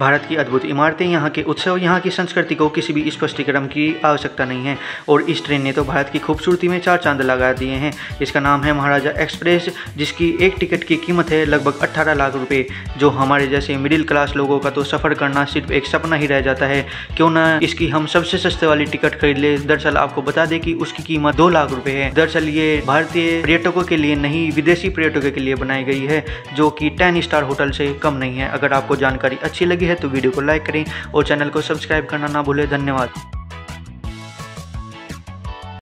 भारत की अद्भुत इमारतें, यहाँ के उत्सव, यहाँ की संस्कृति को किसी भी स्पष्टीकरण की आवश्यकता नहीं है। और इस ट्रेन ने तो भारत की खूबसूरती में चार चाँद लगा दिए हैं। इसका नाम है महाराजा एक्सप्रेस, जिसकी एक टिकट की कीमत है लगभग 18 लाख रुपए। जो हमारे जैसे मिडिल क्लास लोगों का तो सफ़र करना सिर्फ़ एक सपना ही रह जाता है। क्यों ना इसकी हम सबसे सस्ते वाली टिकट खरीद ले। दरअसल आपको बता दें कि उसकी कीमत दो लाख रुपए है। दरअसल ये भारतीय पर्यटकों के लिए नहीं, विदेशी पर्यटकों के लिए बनाई गई है, जो कि टेन स्टार होटल से कम नहीं है। अगर आपको जानकारी अच्छी लगी है तो वीडियो को लाइक करें और चैनल को सब्सक्राइब करना ना भूलें। धन्यवाद।